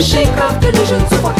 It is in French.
Chicote, les jeunes se